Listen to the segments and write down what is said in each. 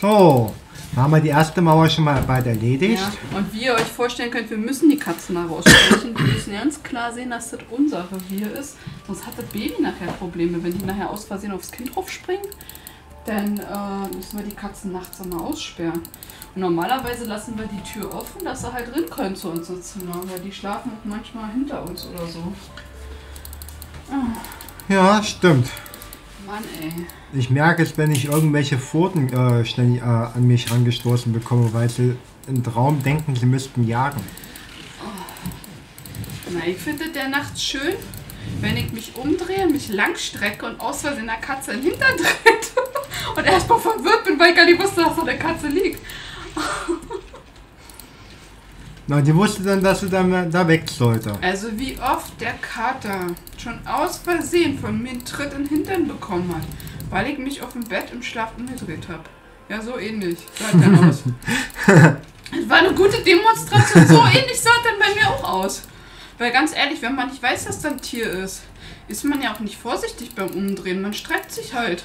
So, da haben wir die erste Mauer schon mal bald erledigt. Ja. Und wie ihr euch vorstellen könnt, wir müssen die Katzen da raussprechen. Wir müssen ganz klar sehen, dass das unser Revier ist. Sonst hat das Baby nachher Probleme, wenn die nachher aus Versehen aufs Kind draufspringen. Dann äh, müssen wir die Katzen nachts immer aussperren. Und normalerweise lassen wir die Tür offen, dass sie halt drin können zu uns ins Zimmer. Weil die schlafen auch manchmal hinter uns oder so. Ja, stimmt. Mann, ey. Ich merke es, wenn ich irgendwelche Pfoten äh, ständig äh, an mich angestoßen bekomme, weil sie im Traum denken, sie müssten jagen. Na, ich finde der nachts schön, wenn ich mich umdrehe, mich langstrecke und aus Versehen der Katze in den Hintern dreht. und erstmal verwirrt bin, weil ich gar nicht wusste, dass da eine Katze liegt. Na, die wusste dann, dass sie dann da weg sollte. Also wie oft der Kater schon aus Versehen von mir einen Tritt in den Hintern bekommen hat, weil ich mich auf dem Bett im Schlaf umgedreht habe. Ja, so ähnlich sah es dann aus. Es war eine gute Demonstration. So ähnlich sah es dann bei mir auch aus. Weil ganz ehrlich, wenn man nicht weiß, dass da ein Tier ist, ist man ja auch nicht vorsichtig beim Umdrehen. Man streckt sich halt.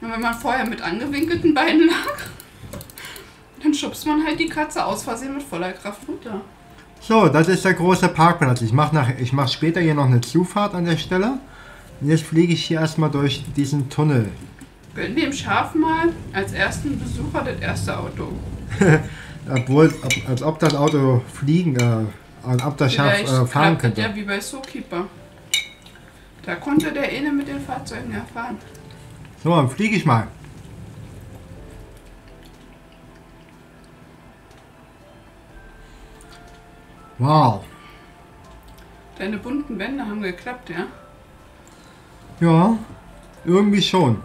Und wenn man vorher mit angewinkelten Beinen lag, dann schubst man halt die Katze aus Versehen mit voller Kraft runter. So, das ist der große Parkplatz. Ich mache mach später hier noch eine Zufahrt an der Stelle. Und jetzt fliege ich hier erstmal durch diesen Tunnel. Gönn dem Schaf mal als ersten Besucher das erste Auto. Obwohl, ob, als ob das Auto fliegen, äh, als ob das Schaf äh, fahren könnte. Ja, wie bei Zookeeper. Da konnte der eine mit den Fahrzeugen ja fahren. So, dann fliege ich mal. Wow. Deine bunten Wände haben geklappt, ja? Ja, irgendwie schon.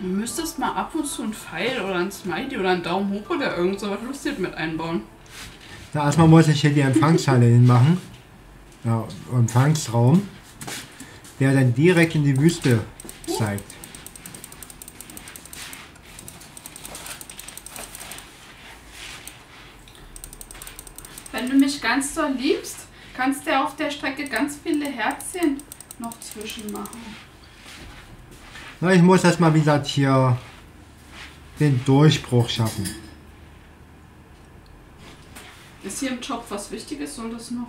Du müsstest mal ab und zu einen Pfeil oder ein Smiley oder einen Daumen hoch oder irgend so was Lustiges mit einbauen. Ja, erstmal muss ich hier die Empfangshalle hinmachen. Ja, Empfangsraum. Der dann direkt in die Wüste zeigt. Wenn du mich ganz so liebst, kannst du auf der Strecke ganz viele Herzchen noch zwischen machen. Na, ich muss erstmal, wie gesagt, hier den Durchbruch schaffen. Ist hier im Job was Wichtiges und das noch?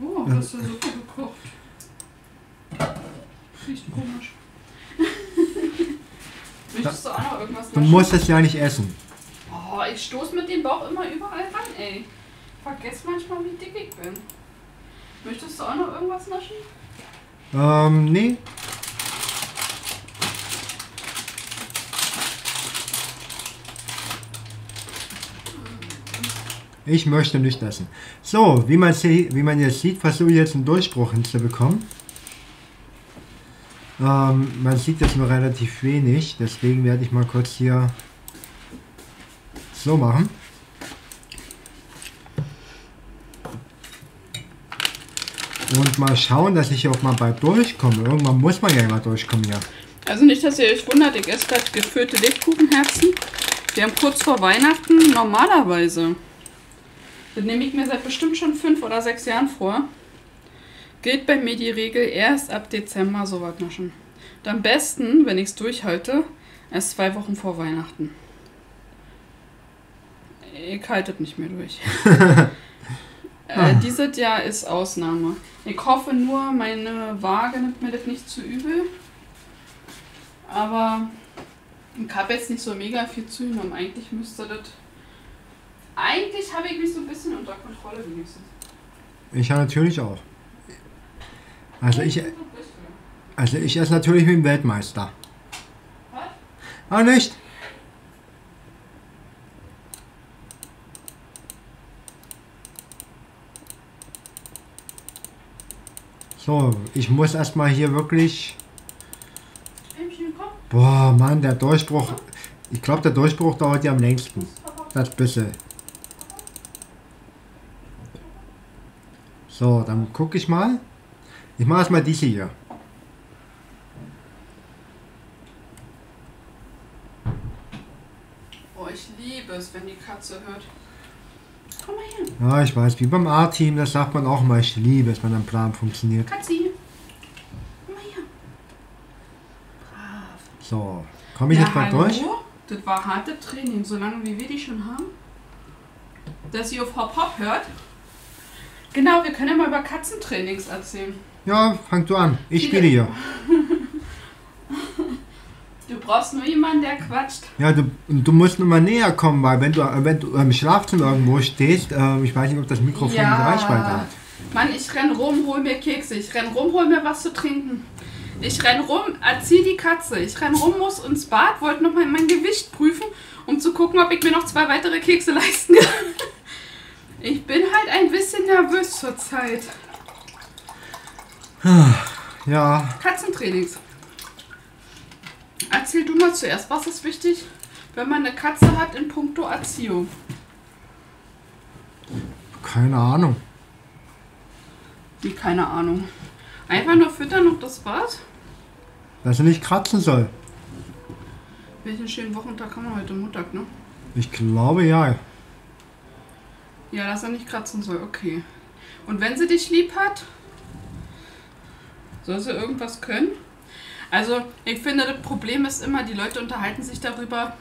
Oh, das ist ja super gekocht. Riecht komisch. Möchtest du auch noch irgendwas Du musst es ja nicht essen. Oh, ich stoß mit dem Bauch immer überall ran, ey. Vergess manchmal, wie dick ich bin. Möchtest du auch noch irgendwas naschen? Ähm, nee. Ich möchte nicht essen. So, wie man, wie man jetzt sieht, versuche ich jetzt einen Durchbruch hinzubekommen. Ähm, man sieht jetzt nur relativ wenig, deswegen werde ich mal kurz hier so machen. Und mal schauen, dass ich auch mal bald durchkomme. Irgendwann muss man ja immer durchkommen, ja. Also nicht, dass ihr euch wundert, ich esse gerade gefüllte Lebkuchenherzen. Wir haben kurz vor Weihnachten normalerweise. Das nehme ich mir seit bestimmt schon fünf oder sechs Jahren vor. Gilt bei mir die Regel erst ab Dezember sowas naschen. Und am besten, wenn ich es durchhalte, erst zwei Wochen vor Weihnachten. Ich halte es nicht mehr durch. äh, dieses Jahr ist Ausnahme. Ich hoffe nur, meine Waage nimmt mir das nicht zu übel. Aber ich habe jetzt nicht so mega viel zugenommen. Eigentlich müsste das. Eigentlich habe ich mich so ein bisschen unter Kontrolle wenigstens. Ich ja natürlich auch. Also ich, also ich esse natürlich wie ein Weltmeister. Was? Ah, nicht? So, ich muss erstmal hier wirklich... Boah, Mann, der Durchbruch... Ich glaube, der Durchbruch dauert ja am längsten. Das bisschen. So, dann gucke ich mal. Ich mache erstmal diese hier. Oh, ich liebe es, wenn die Katze hört. Ja, ich weiß, wie beim A-Team, das sagt man auch mal, ich liebe es, wenn ein Plan funktioniert. Katzi. Komm mal her. Brav. So, komme ich jetzt mal durch? Das war harte Training, solange wie wir die schon haben. Dass ihr auf Hop Hop hört. Genau, wir können ja mal über Katzentrainings erzählen. Ja, fang du an. Ich spiele hier. Du brauchst nur jemanden, der quatscht. Ja, du, du musst nur mal näher kommen, weil wenn du, wenn du im Schlafzimmer irgendwo stehst, äh, ich weiß nicht, ob das Mikrofon Ja. die Reichweite hat. Mann, ich renn rum, hol mir Kekse. Ich renn rum, hol mir was zu trinken. Ich renn rum, erzieh die Katze. Ich renn rum, muss ins Bad, wollte nochmal mein Gewicht prüfen, um zu gucken, ob ich mir noch zwei weitere Kekse leisten kann. Ich bin halt ein bisschen nervös zurzeit. Ja, Katzentrainings. Erzähl du mal zuerst, was ist wichtig, wenn man eine Katze hat in puncto Erziehung? keine Ahnung. Wie, keine Ahnung. Einfach nur füttern und das war's? Dass er nicht kratzen soll. Welchen schönen Wochentag haben wir heute? Montag, ne? Ich glaube ja. Ja, dass er nicht kratzen soll, okay. Und wenn sie dich lieb hat, soll sie irgendwas können? Also, ich finde, das Problem ist immer, die Leute unterhalten sich darüber,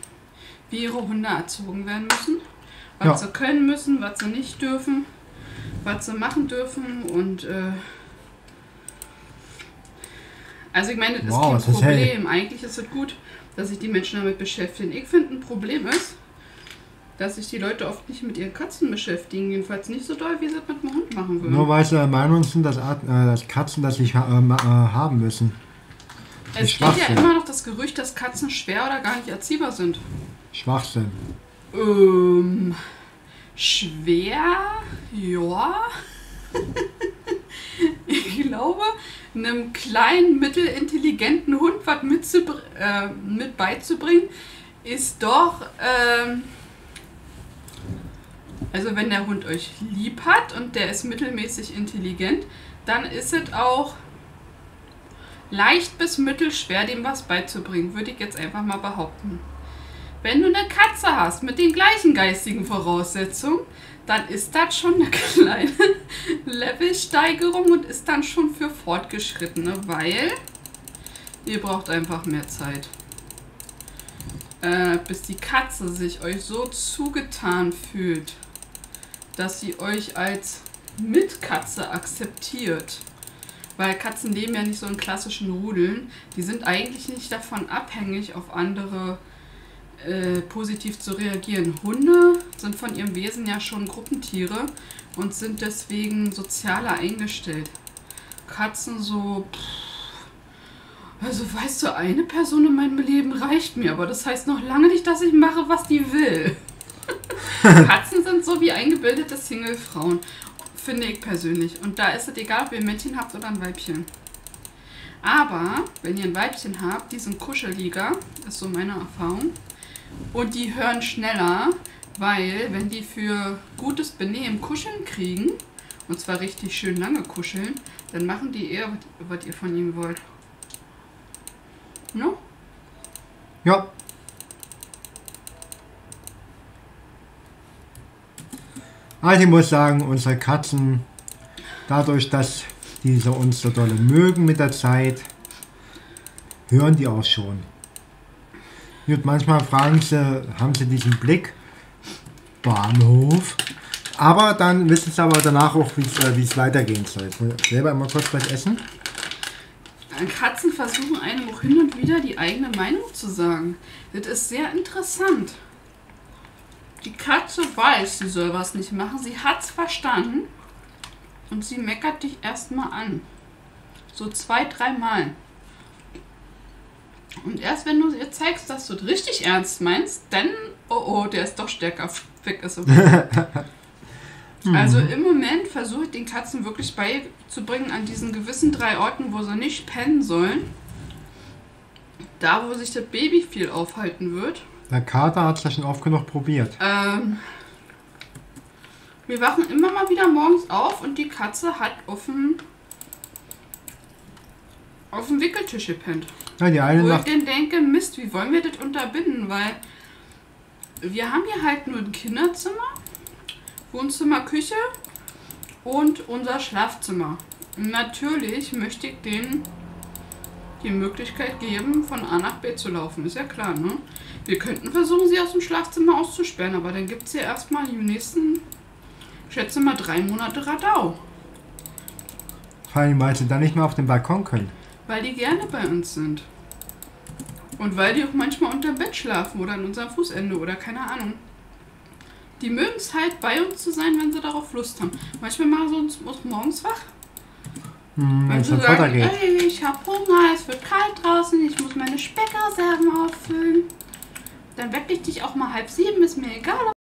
wie ihre Hunde erzogen werden müssen. Was Ja. sie können müssen, was sie nicht dürfen, was sie machen dürfen und äh also ich meine, das Wow, ist kein ist. Problem. Eigentlich ist es gut, dass sich die Menschen damit beschäftigen. Ich finde, ein Problem ist, dass sich die Leute oft nicht mit ihren Katzen beschäftigen. Jedenfalls nicht so doll, wie sie es mit dem Hund machen würden. Nur weil sie der Meinung sind, dass, äh, dass Katzen das nicht ha- äh, äh, haben müssen. Es geht ja immer noch das Gerücht, dass Katzen schwer oder gar nicht erziehbar sind. Schwachsinn. Ähm, schwer? Ja. ich glaube, einem kleinen, mittelintelligenten Hund was äh, mit beizubringen, ist doch. Ähm, also, wenn der Hund euch lieb hat und der ist mittelmäßig intelligent, dann ist es auch leicht bis mittelschwer, dem was beizubringen, würde ich jetzt einfach mal behaupten. Wenn du eine Katze hast mit den gleichen geistigen Voraussetzungen, dann ist das schon eine kleine Levelsteigerung und ist dann schon für Fortgeschrittene, weil ihr braucht einfach mehr Zeit. Äh, bis die Katze sich euch so zugetan fühlt, dass sie euch als Mitkatze akzeptiert. Weil Katzen leben ja nicht so in klassischen Rudeln. Die sind eigentlich nicht davon abhängig, auf andere äh, positiv zu reagieren. Hunde sind von ihrem Wesen ja schon Gruppentiere und sind deswegen sozialer eingestellt. Katzen so. pff, Also weißt du, eine Person in meinem Leben reicht mir, aber das heißt noch lange nicht, dass ich mache, was die will. Katzen sind so wie eingebildete Single-Frauen, finde ich persönlich. Und da ist es egal, ob ihr ein Männchen habt oder ein Weibchen. Aber wenn ihr ein Weibchen habt, die sind kuscheliger, ist so meine Erfahrung. Und die hören schneller, weil wenn die für gutes Benehmen Kuscheln kriegen, und zwar richtig schön lange kuscheln, dann machen die eher, was- ihr von ihnen wollt. No? Ja. Also ich muss sagen, unsere Katzen, dadurch, dass diese uns so dolle mögen mit der Zeit, hören die auch schon. Gut, manchmal fragen sie, haben sie diesen Blick, Bahnhof, aber dann wissen sie aber danach auch, wie es äh, es weitergehen soll. Ich will selber immer kurz was essen. Katzen versuchen einem auch hin und wieder die eigene Meinung zu sagen. Das ist sehr interessant. Die Katze weiß, sie soll was nicht machen. Sie hat's verstanden. Und sie meckert dich erstmal an. So zwei, dreimal. Und erst wenn du ihr zeigst, dass du es richtig ernst meinst, dann, oh oh, der ist doch stärker. Weg ist okay. Also im Moment versuche ich den Katzen wirklich beizubringen, an diesen gewissen drei Orten, wo sie nicht pennen sollen. Da, wo sich das Baby viel aufhalten wird. Der Kater hat es ja schon oft genug probiert. Ähm, wir wachen immer mal wieder morgens auf und die Katze hat auf dem, auf dem Wickeltisch gepennt. Ja, die eine Wo ich Nacht denn denke, Mist, wie wollen wir das unterbinden? Weil wir haben hier halt nur ein Kinderzimmer, Wohnzimmer, Küche und unser Schlafzimmer. Natürlich möchte ich den die Möglichkeit geben, von A nach B zu laufen. Ist ja klar, ne? Wir könnten versuchen, sie aus dem Schlafzimmer auszusperren, aber dann gibt es ja erstmal die nächsten, schätze mal, drei Monate Radau. Vor allem, weil sie dann nicht mehr auf den Balkon können. Weil die gerne bei uns sind. Und weil die auch manchmal unter Bett schlafen oder an unserem Fußende oder keine Ahnung. Die mögen es halt, bei uns zu sein, wenn sie darauf Lust haben. Manchmal machen sie uns morgens wach. Hm, wenn sagen, geht. ey, ich hab Hunger, es wird kalt draußen, ich muss meine Speckreserven auffüllen. Dann wecke ich dich auch mal halb sieben, ist mir egal,